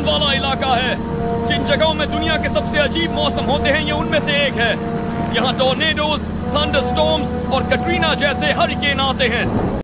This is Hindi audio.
तूफ़ान वाला इलाका है। जिन जगहों में दुनिया के सबसे अजीब मौसम होते हैं, ये उनमें से एक है। यहाँ टोर्नेडोज, थंडरस्टॉर्म्स और कटरीना जैसे हरिकेन आते हैं।